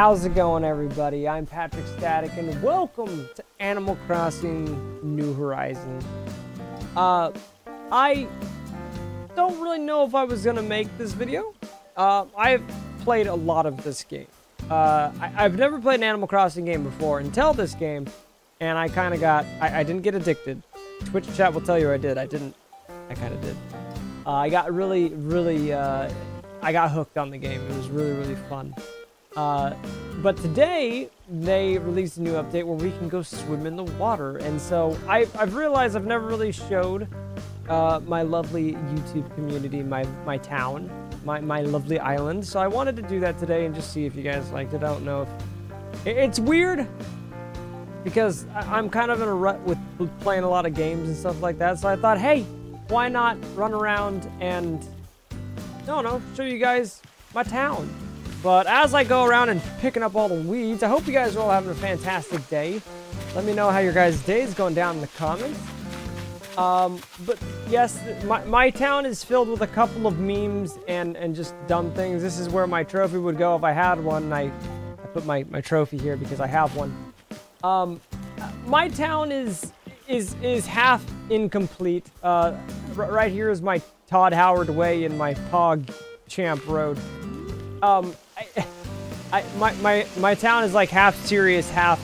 How's it going, everybody? I'm Patrick Static, and welcome to Animal Crossing New Horizons. Uh, I don't really know if I was gonna make this video. Uh, I've played a lot of this game. Uh, I, have never played an Animal Crossing game before until this game, and I kind of got, I, I, didn't get addicted. Twitch chat will tell you I did. I didn't, I kind of did. Uh, I got really, really, uh, I got hooked on the game. It was really, really fun. Uh, but today, they released a new update where we can go swim in the water. And so I, I've realized I've never really showed uh, my lovely YouTube community, my, my town, my, my lovely island. So I wanted to do that today and just see if you guys liked it. I don't know if... It's weird because I'm kind of in a rut with playing a lot of games and stuff like that. So I thought, hey, why not run around and, I don't know, show you guys my town. But as I go around and picking up all the weeds, I hope you guys are all having a fantastic day. Let me know how your guys' day is going down in the comments. Um, but yes, my, my town is filled with a couple of memes and, and just dumb things. This is where my trophy would go if I had one. I, I put my, my trophy here because I have one. Um, my town is is is half incomplete. Uh, right here is my Todd Howard Way and my Pog Champ Road. Um, I, my, my, my town is like half serious, half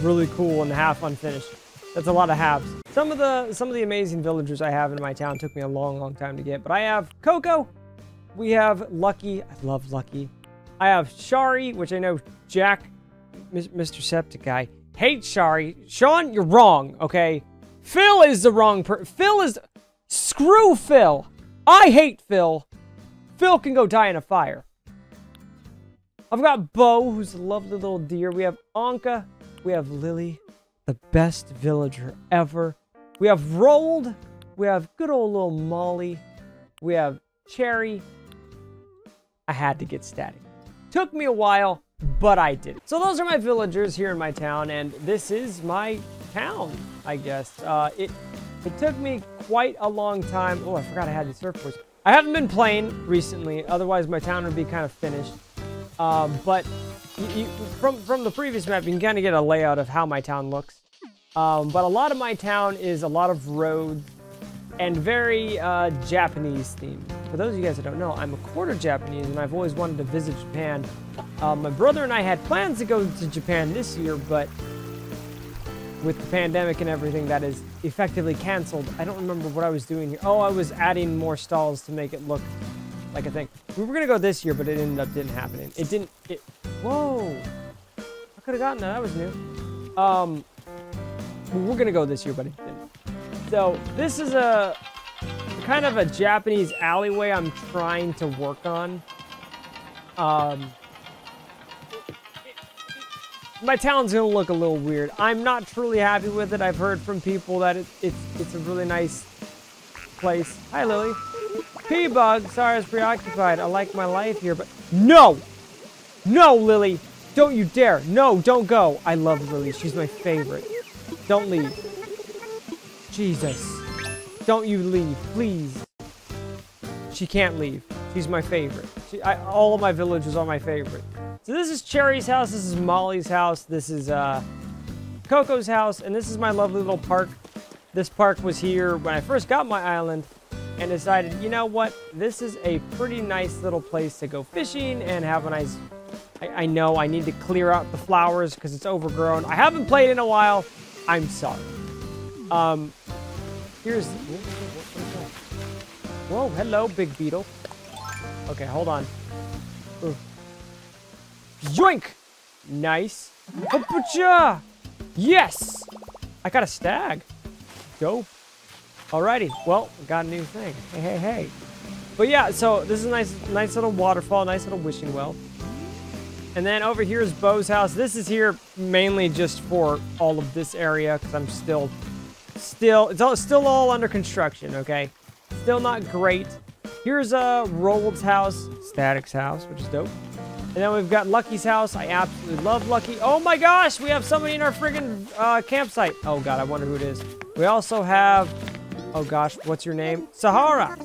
really cool, and half unfinished. That's a lot of halves. Some of the some of the amazing villagers I have in my town took me a long, long time to get. But I have Coco. We have Lucky. I love Lucky. I have Shari, which I know Jack, Mr. Septic guy, hates Shari. Sean, you're wrong, okay? Phil is the wrong per- Phil is... Screw Phil. I hate Phil. Phil can go die in a fire. I've got Beau, who's a lovely little deer. We have Ankha. We have Lily, the best villager ever. We have Roald. We have good old little Molly. We have Cherry. I had to get static. Took me a while, but I did. So those are my villagers here in my town, and this is my town, I guess. Uh, it, it took me quite a long time. Oh, I forgot I had the surfboards. I haven't been playing recently, otherwise my town would be kind of finished. Um, but you, you, from, from the previous map, you can kind of get a layout of how my town looks. Um, but a lot of my town is a lot of roads and very uh, Japanese themed. For those of you guys that don't know, I'm a quarter Japanese and I've always wanted to visit Japan. Uh, my brother and I had plans to go to Japan this year, but with the pandemic and everything that is effectively canceled. I don't remember what I was doing here. Oh, I was adding more stalls to make it look like a thing. We were gonna go this year, but it ended up didn't happen. It didn't. It. Whoa! I could have gotten that. That was new. Um, we're gonna go this year, but it didn't. So this is a kind of a Japanese alleyway I'm trying to work on. Um, my town's gonna look a little weird. I'm not truly happy with it. I've heard from people that it, it's it's a really nice place. Hi, Lily. P-Bug, sorry I was preoccupied. I like my life here, but no! No, Lily! Don't you dare! No, don't go! I love Lily. She's my favorite. Don't leave. Jesus. Don't you leave, please. She can't leave. She's my favorite. She, I, all of my villagers are my favorite. So this is Cherry's house, this is Molly's house, this is uh, Coco's house, and this is my lovely little park. This park was here when I first got my island and decided, you know what, this is a pretty nice little place to go fishing and have a nice... I, I know I need to clear out the flowers because it's overgrown. I haven't played in a while. I'm sorry. Um, here's... Whoa, hello, big beetle. Okay, hold on. Ooh. Yoink! Nice. Yes! I got a stag. Dope. Alrighty. Well, got a new thing. Hey, hey, hey. But yeah, so this is a nice, nice little waterfall, nice little wishing well. And then over here is Beau's house. This is here mainly just for all of this area because I'm still, still, it's all, still all under construction, okay? Still not great. Here's uh, Roald's house, Static's house, which is dope. And then we've got Lucky's house. I absolutely love Lucky. Oh my gosh, we have somebody in our friggin' uh, campsite. Oh god, I wonder who it is. We also have, oh gosh, what's your name? Sahara.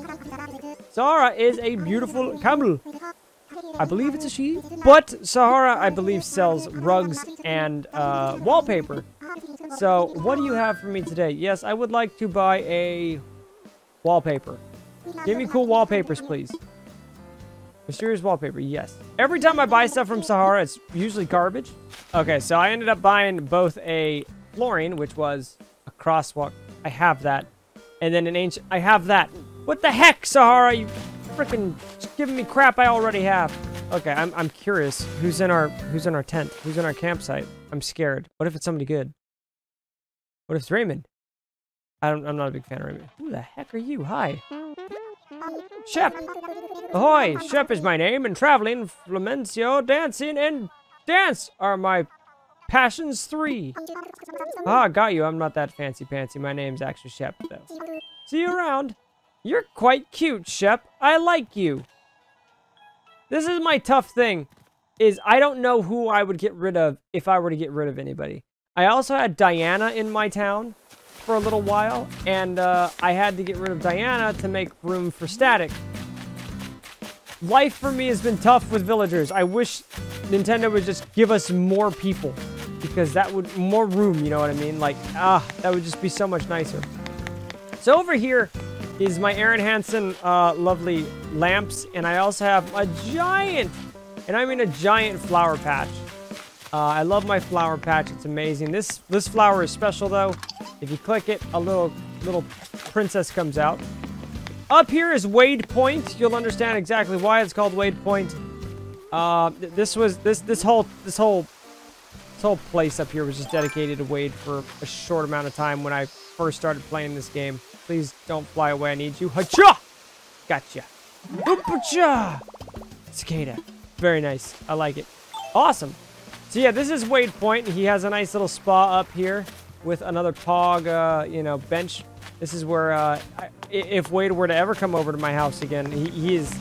Sahara is a beautiful camel. I believe it's a she. But Sahara, I believe, sells rugs and uh, wallpaper. So, what do you have for me today? Yes, I would like to buy a wallpaper. Give me cool wallpapers, please. Mysterious wallpaper, yes. Every time I buy stuff from Sahara, it's usually garbage. Okay, so I ended up buying both a flooring, which was a crosswalk. I have that. And then an ancient... I have that. What the heck, Sahara? You freaking giving me crap I already have. Okay, I'm, I'm curious. Who's in our Who's in our tent? Who's in our campsite? I'm scared. What if it's somebody good? What if it's Raymond? I don't, I'm not a big fan of Raymond. Who the heck are you? Hi. Shep! Ahoy! Shep is my name, and traveling, flamenco, dancing, and dance are my passions three. Ah, got you. I'm not that fancy-pantsy. My name's actually Shep, though. See you around. You're quite cute, Shep. I like you. This is my tough thing, is I don't know who I would get rid of if I were to get rid of anybody. I also had Diana in my town for a little while, and uh, I had to get rid of Diana to make room for Static. Life for me has been tough with villagers. I wish Nintendo would just give us more people, because that would, more room, you know what I mean? Like, ah, that would just be so much nicer. So over here is my Arin Hanson uh, lovely lamps, and I also have a giant, and I mean a giant flower patch. Uh, I love my flower patch. It's amazing. This this flower is special though. If you click it, a little little princess comes out. Up here is Wade Point. You'll understand exactly why it's called Wade Point. Uh, this was this this whole this whole this whole place up here was just dedicated to Wade for a short amount of time when I first started playing this game. Please don't fly away. I need you. Hacha! Gotcha. Oopacha! Cicada. Very nice. I like it. Awesome. So yeah, this is Wade Point. He has a nice little spa up here with another Pog, uh, you know, bench. This is where, uh, if Wade were to ever come over to my house again, he, he is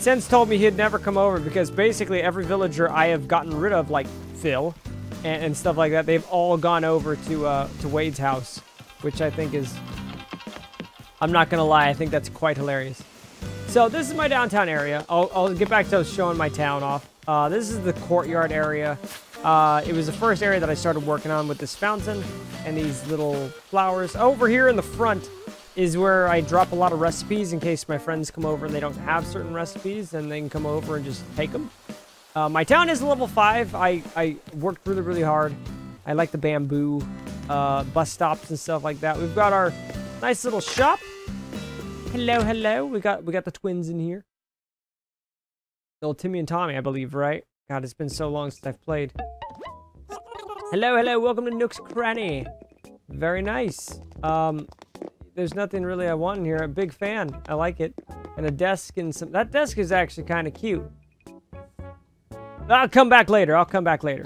since told me he'd never come over because basically every villager I have gotten rid of, like Phil and, and stuff like that, they've all gone over to uh, to Wade's house, which I think is, I'm not gonna lie, I think that's quite hilarious. So this is my downtown area. I'll, I'll get back to showing my town off. Uh, this is the courtyard area. Uh, it was the first area that I started working on with this fountain and these little flowers. Over here in the front is where I drop a lot of recipes in case my friends come over and they don't have certain recipes, and they can come over and just take them. Uh, my town is level 5. I, I worked really, really hard. I like the bamboo uh, bus stops and stuff like that. We've got our nice little shop. Hello, hello. We got we got the twins in here. Little Timmy and Tommy, I believe, right? God, it's been so long since I've played. Hello, hello, welcome to Nook's Cranny. Very nice. Um, there's nothing really I want in here. I'm a big fan. I like it. And a desk and some... That desk is actually kind of cute. I'll come back later. I'll come back later.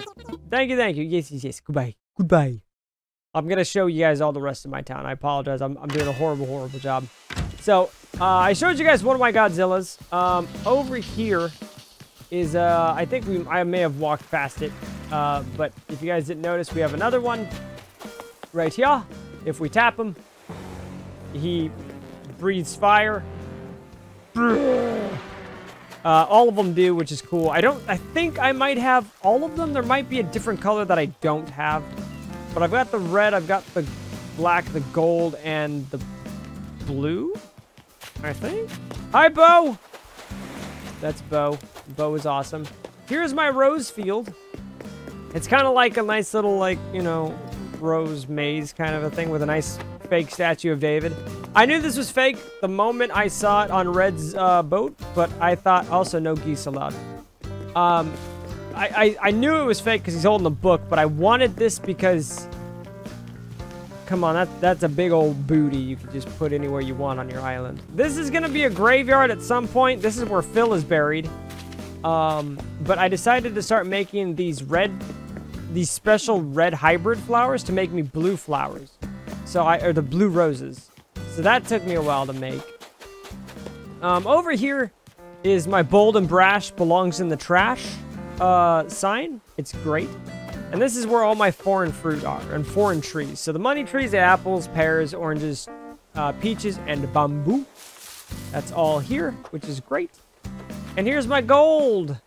Thank you, thank you. Yes, yes, yes. Goodbye. Goodbye. I'm going to show you guys all the rest of my town. I apologize. I'm, I'm doing a horrible, horrible job. So, uh, I showed you guys one of my Godzillas. Um, over here is, uh, I think we, I may have walked past it, uh, but if you guys didn't notice, we have another one right here. If we tap him, he breathes fire. Uh, all of them do, which is cool. I don't, I think I might have all of them. There might be a different color that I don't have. But I've got the red, I've got the black, the gold, and the blue, I think. Hi, Beau! That's Beau. Beau is awesome. Here's my rose field. It's kind of like a nice little, like, you know, rose maze kind of a thing with a nice fake statue of David. I knew this was fake the moment I saw it on Redd's uh, boat, but I thought also no geese allowed. Um, I, I, I knew it was fake because he's holding the book, but I wanted this because... Come on, that, that's a big old booty you can just put anywhere you want on your island. This is going to be a graveyard at some point. This is where Phil is buried. Um, but I decided to start making these red, these special red hybrid flowers to make me blue flowers. So I, or the blue roses. So that took me a while to make. Um, over here is my bold and brash belongs in the trash uh, sign. It's great. And this is where all my foreign fruit are and foreign trees. So the money trees, the apples, pears, oranges, uh, peaches, and bamboo. That's all here, which is great. And here's my gold.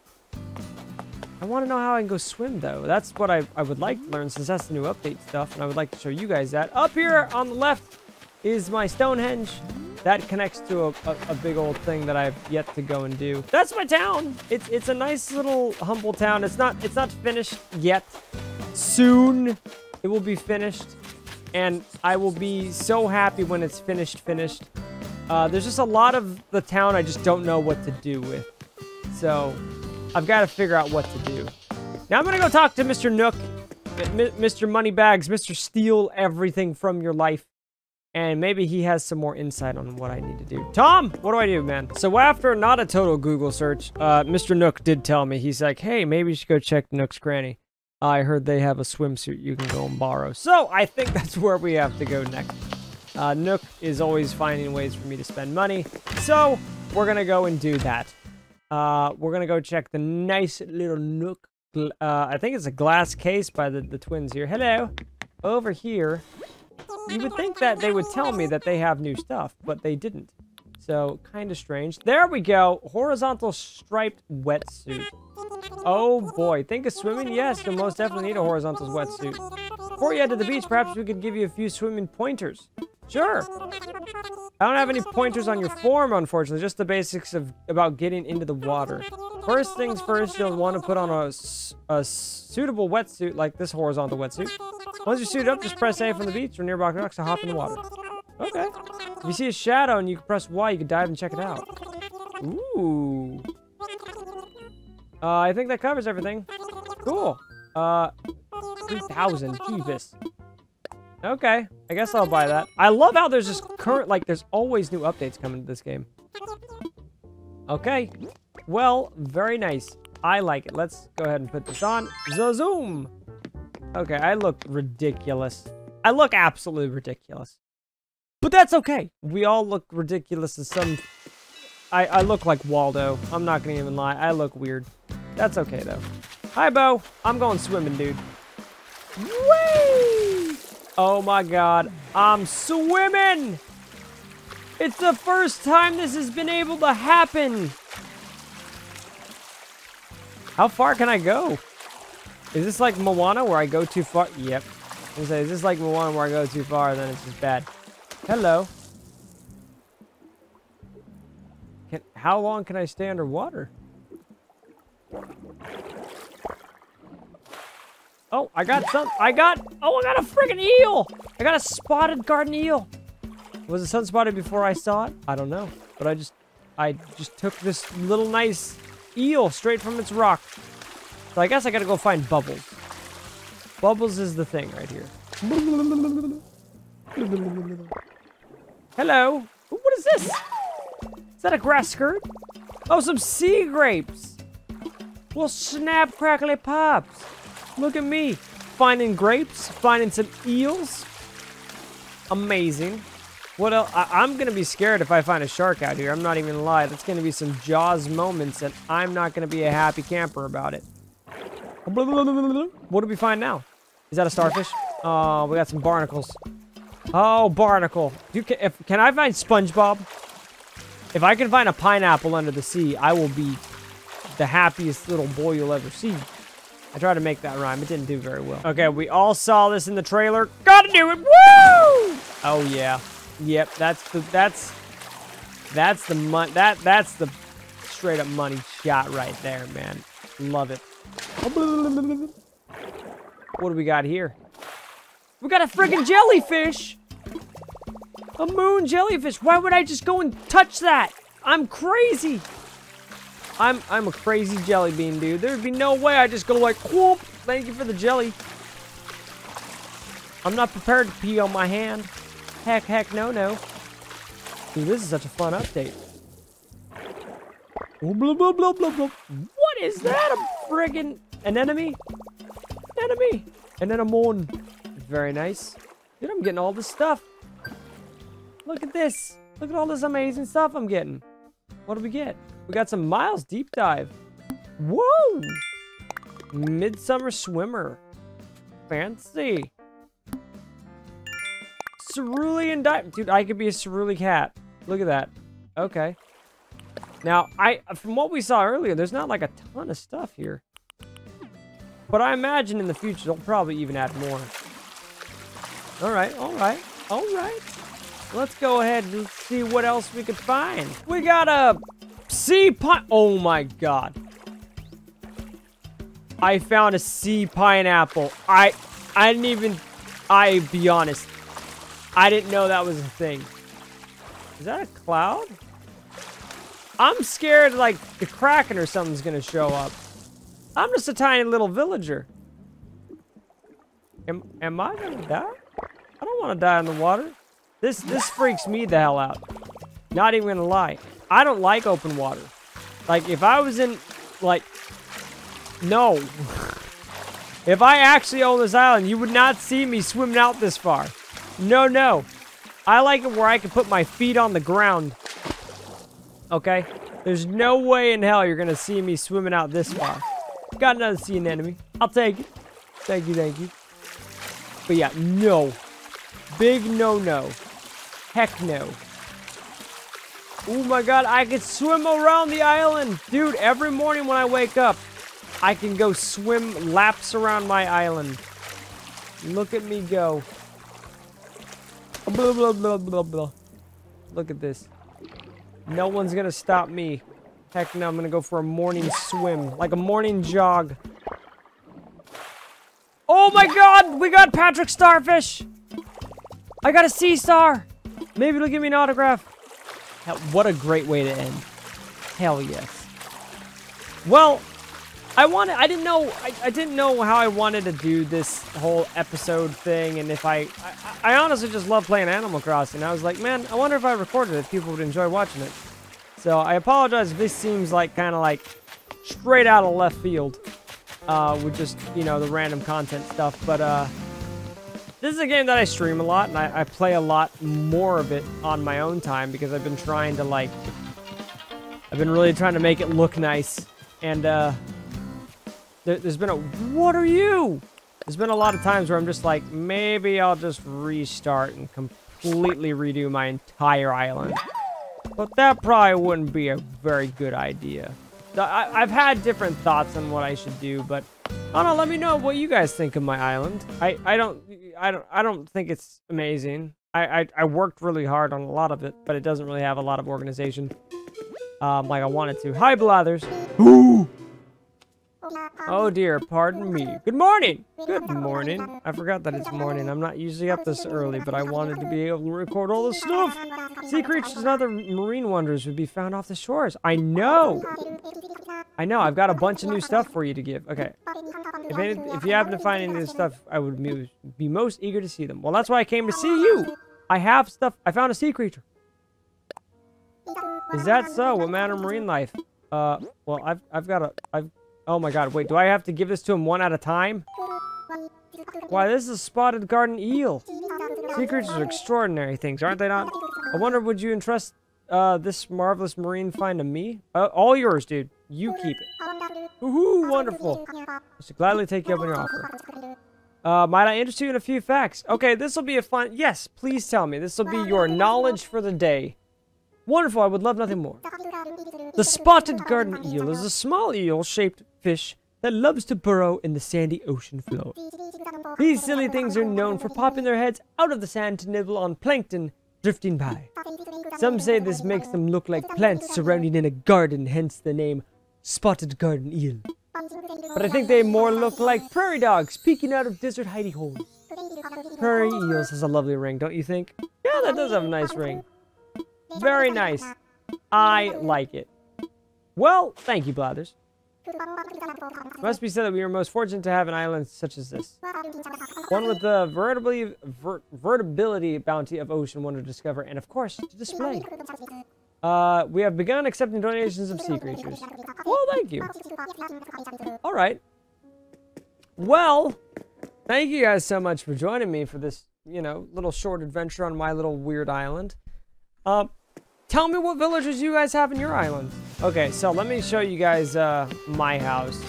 I want to know how I can go swim, though. That's what I, I would like to learn, since that's the new update stuff, and I would like to show you guys that. Up here on the left is my Stonehenge. That connects to a, a, a, big old thing that I've yet to go and do. That's my town. It's it's a nice little humble town. It's not it's not finished yet. Soon it will be finished. And I will be so happy when it's finished, finished. Uh, there's just a lot of the town I just don't know what to do with. So I've got to figure out what to do. Now I'm to go talk to Mr. Nook, Mr. Moneybags, Mr. Steal everything from your life. And maybe he has some more insight on what I need to do. Tom, what do I do, man? So after not a total Google search, uh, Mr. Nook did tell me, he's like, hey, maybe you should go check Nook's Cranny. I heard they have a swimsuit you can go and borrow. So I think that's where we have to go next. Uh, Nook is always finding ways for me to spend money. So we're going to go and do that. Uh, we're going to go check the nice little Nook. Uh, I think it's a glass case by the, the twins here. Hello. Over here you would think that they would tell me that they have new stuff, but they didn't. So, kind of strange. There we go. Horizontal striped wetsuit. Oh boy, think of swimming? Yes, you'll most definitely need a horizontal wetsuit. Before you head to the beach, perhaps we could give you a few swimming pointers. Sure. I don't have any pointers on your form, unfortunately. Just the basics of about getting into the water. First things first, you'll want to put on a, a suitable wetsuit like this horizontal wetsuit. Once you're suited up, just press A from the beach or nearby rocks to hop in the water. Okay. If you see a shadow and you can press Y, you can dive and check it out. Ooh. Uh, I think that covers everything. Cool. Uh, 3,000. Jeebus. Okay. I guess I'll buy that. I love how there's just current, like, there's always new updates coming to this game. Okay. Well, very nice. I like it. Let's go ahead and put this on. Zoom. Okay, I look ridiculous. I look absolutely ridiculous. But that's okay. We all look ridiculous as some... I, I look like Waldo. I'm not gonna even lie. I look weird. That's okay, though. Hi, Beau. I'm going swimming, dude. Whee! Oh, my God. I'm swimming! It's the first time this has been able to happen! How far can I go? Is this like Moana where I go too far? Yep. Is this like Moana where I go too far, then it's just bad. Hello. Can, how long can I stay underwater? Oh, I got some. I got. Oh, I got a freaking eel. I got a spotted garden eel. Was the sun spotted before I saw it? I don't know. But I just, I just took this little nice eel straight from its rock. So I guess I gotta go find Bubbles. Bubbles is the thing right here. Hello. What is this? Is that a grass skirt? Oh, some sea grapes. Well, snap crackly pops. Look at me. Finding grapes, finding some eels. Amazing. What else? I am gonna be scared if I find a shark out here. I'm not even lying. That's gonna be some Jaws moments, and I'm not gonna be a happy camper about it. What do we find now? Is that a starfish? Oh, we got some barnacles. Oh, barnacle. You can, if, can I find SpongeBob? If I can find a pineapple under the sea, I will be the happiest little boy you'll ever see. I tried to make that rhyme. It didn't do very well. Okay, we all saw this in the trailer. Gotta do it. Woo! Oh, yeah. Yep, that's the, that's, that's the money, that, that's the straight up money shot right there, man. Love it. What do we got here? We got a friggin' jellyfish! A moon jellyfish. Why would I just go and touch that? I'm crazy. I'm I'm a crazy jelly bean, dude. There'd be no way I just go like, whoop, thank you for the jelly. I'm not prepared to pee on my hand. Heck, heck, no, no. Dude, this is such a fun update. Blah, blah, blah, blah, blah. What is that? A friggin' an enemy? Enemy. And then a moon. Very nice. Dude, I'm getting all this stuff. Look at this. Look at all this amazing stuff I'm getting. What do we get? We got some Miles Deep Dive. Whoa! Midsummer Swimmer. Fancy. Cerulean Dive. Dude, I could be a cerulean cat. Look at that. Okay. Now, I from what we saw earlier, there's not like a ton of stuff here. But I imagine in the future they'll probably even add more. All right, all right, all right. Let's go ahead and see what else we could find. We got a sea pine. Oh my god. I found a sea pineapple. I, I didn't even. I be honest. I didn't know that was a thing. Is that a cloud? I'm scared like the Kraken or something's gonna show up. I'm just a tiny little villager. Am, am I gonna die? I don't want to die in the water. This this freaks me the hell out. Not even gonna lie. I don't like open water. Like if I was in like no. if I actually own this island, you would not see me swimming out this far. No, no. I like it where I can put my feet on the ground. Okay? There's no way in hell you're gonna see me swimming out this far. Got another sea anemone. I'll take it. Thank you, thank you. But yeah, no. Big no-no. Heck no. Oh my god, I can swim around the island. Dude, every morning when I wake up, I can go swim laps around my island. Look at me go. Blah, blah, blah, blah, blah. Look at this. No one's gonna stop me. Heck no, I'm gonna go for a morning swim. Like a morning jog. Oh my god! We got Patrick Starfish! I got a sea star! Maybe it'll give me an autograph. Hell, what a great way to end. Hell yes. Well, I wanted, I didn't know, I, I didn't know how I wanted to do this whole episode thing, and if I, I, I honestly just love playing Animal Crossing. I was like, man, I wonder if I recorded it, if people would enjoy watching it. So I apologize if this seems like kind of like straight out of left field uh, with just, you know, the random content stuff. But uh, this is a game that I stream a lot, and I, I play a lot more of it on my own time because I've been trying to, like, I've been really trying to make it look nice. And uh, there, there's been a, what are you? There's been a lot of times where I'm just like, maybe I'll just restart and completely redo my entire island. But that probably wouldn't be a very good idea. I, have had different thoughts on what I should do, but I don't know. Let me know what you guys think of my island. I, I don't I don't I don't think it's amazing. I, I I worked really hard on a lot of it, but it doesn't really have a lot of organization, um, like I wanted to. Hi, Blathers. Ooh. Oh dear, pardon me. Good morning! Good morning. I forgot that it's morning. I'm not usually up this early, but I wanted to be able to record all the stuff. Sea creatures and other marine wonders would be found off the shores. I know! I know, I've got a bunch of new stuff for you to give. Okay. If, any, if you happen to find any of this stuff, I would be most eager to see them. Well, that's why I came to see you! I have stuff. I found a sea creature. Is that so? What matter marine life? Uh, well, I've, I've got a, I've Oh my god, wait, do I have to give this to him one at a time? Why, this is a spotted garden eel. Sea creatures are extraordinary things, aren't they not? I wonder, would you entrust uh, this marvelous marine find to me? Uh, all yours, dude. You keep it. Woohoo, wonderful. I should gladly take you up on your offer. Uh, might I interest you in a few facts? Okay, this will be a fun... Yes, please tell me. This will be your knowledge for the day. Wonderful, I would love nothing more. The spotted garden eel is a small eel-shaped fish that loves to burrow in the sandy ocean floor. These silly things are known for popping their heads out of the sand to nibble on plankton drifting by. Some say this makes them look like plants surrounding in a garden, hence the name spotted garden eel. But I think they more look like prairie dogs peeking out of desert hidey holes. Prairie eels has a lovely ring, don't you think? Yeah, that does have a nice ring. Very nice. I like it. Well, thank you, Blathers. It must be said that we are most fortunate to have an island such as this. One with the vertibility, ver vertibility bounty of ocean wonder to discover and, of course, to display. Uh, we have begun accepting donations of sea creatures. Well, thank you. All right. Well, thank you guys so much for joining me for this, you know, little short adventure on my little weird island. Uh, Tell me what villagers you guys have in your island. Okay, so let me show you guys uh, my house.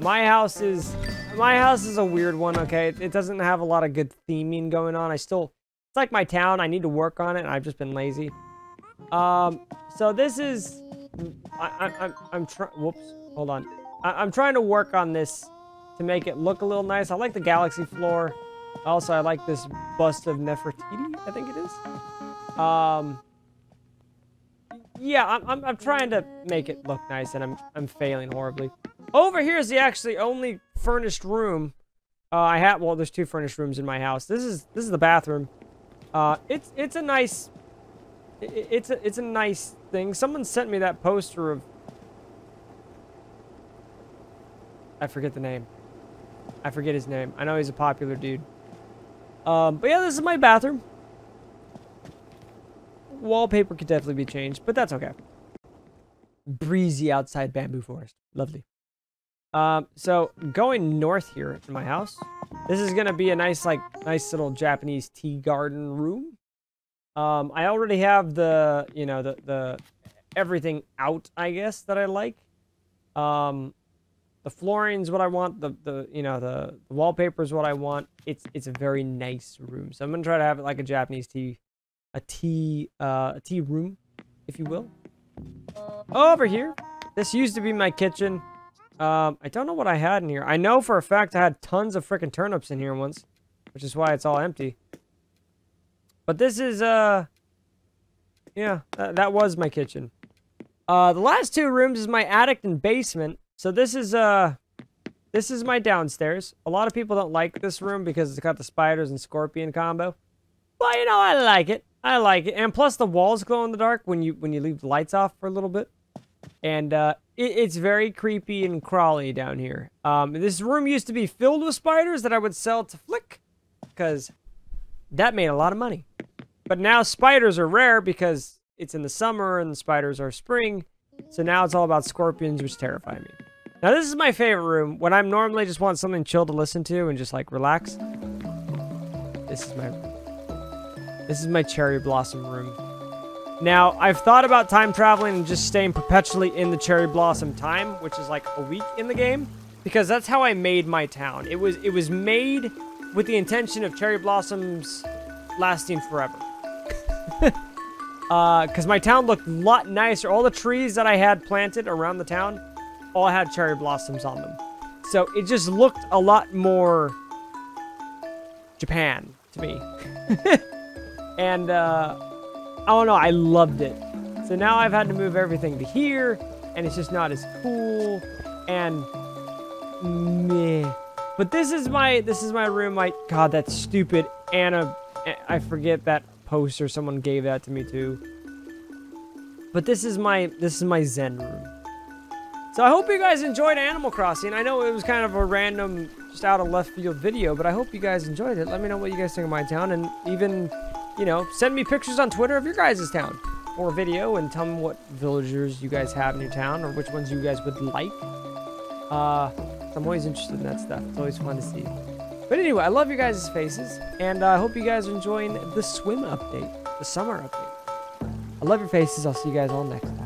My house is my house is a weird one. Okay, it, doesn't have a lot of good theming going on. I still it's like my town. I need to work on it. and I've just been lazy. Um, so this is I, I, I'm, I'm trying, whoops, hold on. I, I'm trying to work on this to make it look a little nice. I like the galaxy floor. Also, I like this bust of Nefertiti, I think it is. Um, yeah, I'm, I'm, I'm trying to make it look nice, and I'm, I'm failing horribly. Over here is the actually only furnished room uh, I have. Well, there's two furnished rooms in my house. This is this is the bathroom. Uh, it's it's a nice. It, it's a it's a nice thing. Someone sent me that poster of. I forget the name. I forget his name. I know he's a popular dude. Um, but yeah, this is my bathroom. Wallpaper could definitely be changed, but that's okay. Breezy outside bamboo forest. Lovely. Um, so going north here in my house, this is gonna be a nice, like, nice little Japanese tea garden room. Um, I already have the, you know, the, the, everything out, I guess, that I like. Um, the flooring's what I want. The, the, you know, the, the wallpaper is what I want. It's, it's a very nice room. So I'm gonna try to have it like a Japanese tea, a tea, uh, a tea room, if you will. Over here, this used to be my kitchen. Um, I don't know what I had in here. I know for a fact I had tons of freaking turnips in here once, which is why it's all empty. But this is, uh, yeah, th that was my kitchen. Uh, the last two rooms is my attic and basement. So this is, uh, this is my downstairs. A lot of people don't like this room because it's got the spiders and scorpion combo. But, you know, I like it. I like it. And plus the walls glow in the dark when you, when you leave the lights off for a little bit. And, uh, it, it's very creepy and crawly down here. Um, this room used to be filled with spiders that I would sell to Flick, because that made a lot of money. But now spiders are rare because it's in the summer and the spiders are spring. So now it's all about scorpions, which terrify me. Now this is my favorite room. When I'm normally just want something chill to listen to and just like relax. This is my this is my cherry blossom room. Now, I've thought about time traveling and just staying perpetually in the Cherry Blossom time, which is like a week in the game, because that's how I made my town. It was it was made with the intention of cherry blossoms lasting forever. uh, because my town looked a lot nicer. All the trees that I had planted around the town all had cherry blossoms on them. So it just looked a lot more Japan to me. and, uh, I don't know. I loved it. So now I've had to move everything to here, and it's just not as cool. And meh. But this is my this is my room. My God, that stupid Anna. I forget that poster. Someone gave that to me too. But this is my this is my Zen room. So I hope you guys enjoyed Animal Crossing. I know it was kind of a random, just out of left field video, but I hope you guys enjoyed it. Let me know what you guys think of my town, and even you know, send me pictures on Twitter of your guys' town or video and tell me what villagers you guys have in your town or which ones you guys would like. Uh, I'm always interested in that stuff. It's always fun to see. But anyway, I love you guys' faces, and I uh, hope you guys are enjoying the swim update, the summer update. I love your faces. I'll see you guys all next